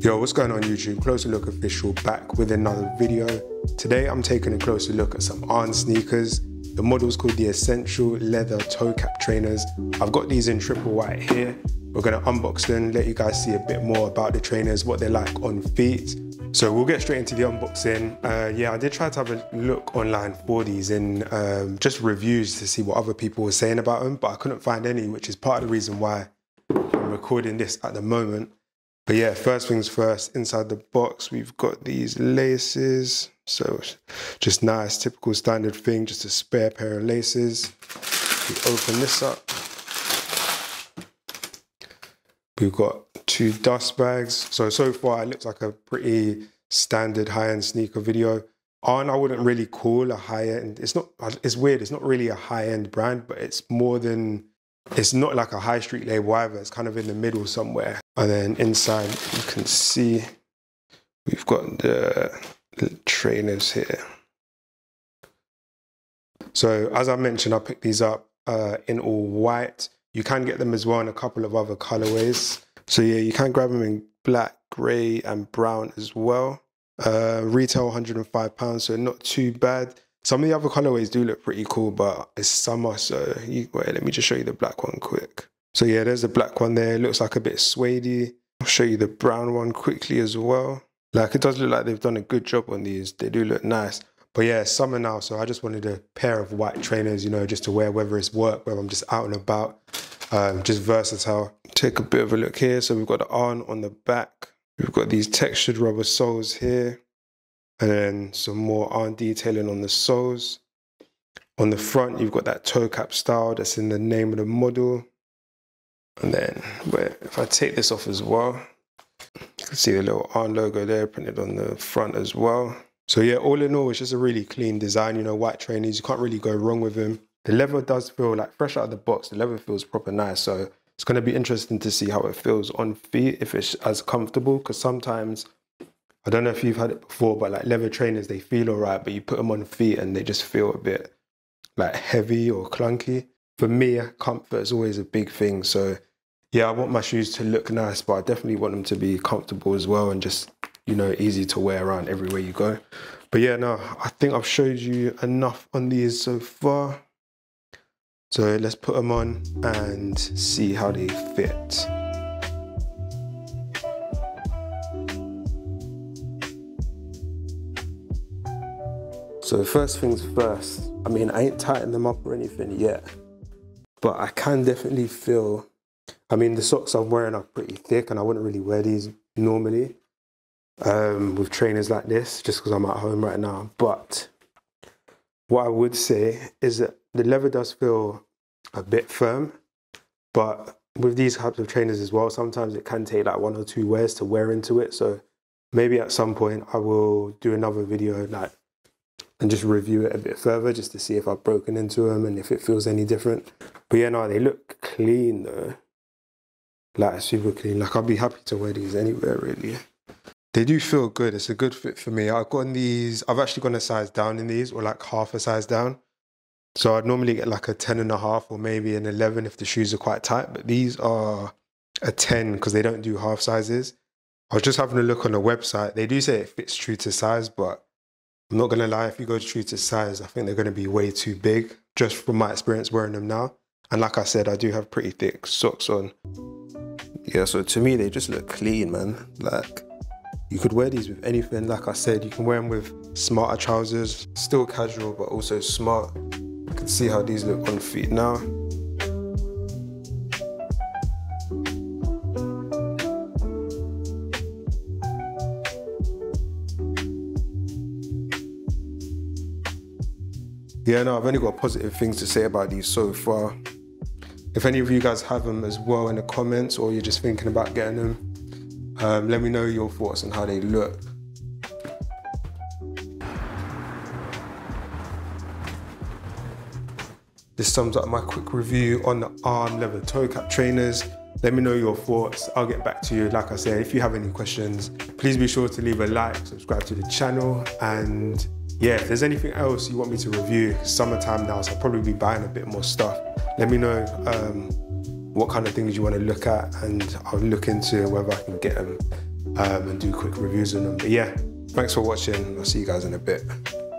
Yo, what's going on YouTube? Closer Look Official back with another video. Today I'm taking a closer look at some Arne sneakers. The model's called the Essential Leather Toe Cap Trainers. I've got these in triple white here. We're gonna unbox them, let you guys see a bit more about the trainers, what they're like on feet. So we'll get straight into the unboxing. Uh, yeah, I did try to have a look online for these in um, just reviews to see what other people were saying about them, but I couldn't find any, which is part of the reason why I'm recording this at the moment. But yeah, first things first, inside the box, we've got these laces. So just nice, typical standard thing, just a spare pair of laces. We open this up. We've got two dust bags. So, so far it looks like a pretty standard high-end sneaker video. On, I wouldn't really call a high-end, it's not, it's weird, it's not really a high-end brand, but it's more than it's not like a high street label either. It's kind of in the middle somewhere. And then inside you can see we've got the trainers here. So as I mentioned, I picked these up uh, in all white. You can get them as well in a couple of other colorways. So yeah, you can grab them in black, gray, and brown as well. Uh, retail 105 pounds, so not too bad. Some of the other colorways do look pretty cool, but it's summer, so you, wait, let me just show you the black one quick. So yeah, there's the black one there. It looks like a bit suede I'll show you the brown one quickly as well. Like it does look like they've done a good job on these. They do look nice. But yeah, summer now, so I just wanted a pair of white trainers, you know, just to wear whether it's work, whether I'm just out and about, um, just versatile. Take a bit of a look here. So we've got the Arne on the back. We've got these textured rubber soles here. And then some more Arne detailing on the soles. On the front, you've got that toe cap style that's in the name of the model. And then if I take this off as well, you can see the little Arne logo there printed on the front as well. So yeah, all in all, it's just a really clean design, you know, white trainers, you can't really go wrong with them. The leather does feel like fresh out of the box, the leather feels proper nice. So it's gonna be interesting to see how it feels on feet, if it's as comfortable, because sometimes I don't know if you've had it before, but like leather trainers, they feel all right, but you put them on feet and they just feel a bit like heavy or clunky. For me, comfort is always a big thing. So yeah, I want my shoes to look nice, but I definitely want them to be comfortable as well and just, you know, easy to wear around everywhere you go. But yeah, no, I think I've showed you enough on these so far. So let's put them on and see how they fit. So first things first, I mean, I ain't tightened them up or anything yet, but I can definitely feel, I mean, the socks I'm wearing are pretty thick and I wouldn't really wear these normally um, with trainers like this, just because I'm at home right now. But what I would say is that the leather does feel a bit firm, but with these types of trainers as well, sometimes it can take like one or two wears to wear into it. So maybe at some point I will do another video like and just review it a bit further just to see if I've broken into them and if it feels any different. But yeah, no, they look clean though. Like super clean. Like I'd be happy to wear these anywhere really. They do feel good. It's a good fit for me. I've gotten these, I've actually gone a size down in these or like half a size down. So I'd normally get like a 10 and a half or maybe an 11 if the shoes are quite tight. But these are a 10 because they don't do half sizes. I was just having a look on the website. They do say it fits true to size, but I'm not gonna lie, if you go to true to size, I think they're gonna be way too big, just from my experience wearing them now. And like I said, I do have pretty thick socks on. Yeah, so to me, they just look clean, man. Like, you could wear these with anything. Like I said, you can wear them with smarter trousers, still casual, but also smart. You can see how these look on feet now. Yeah, no, I've only got positive things to say about these so far. If any of you guys have them as well in the comments or you're just thinking about getting them, um, let me know your thoughts on how they look. This sums up my quick review on the Arne leather toe cap trainers. Let me know your thoughts. I'll get back to you. Like I said, if you have any questions, please be sure to leave a like, subscribe to the channel, and yeah, if there's anything else you want me to review, summertime now, so I'll probably be buying a bit more stuff. Let me know um, what kind of things you want to look at, and I'll look into whether I can get them um, and do quick reviews on them. But yeah, thanks for watching. I'll see you guys in a bit.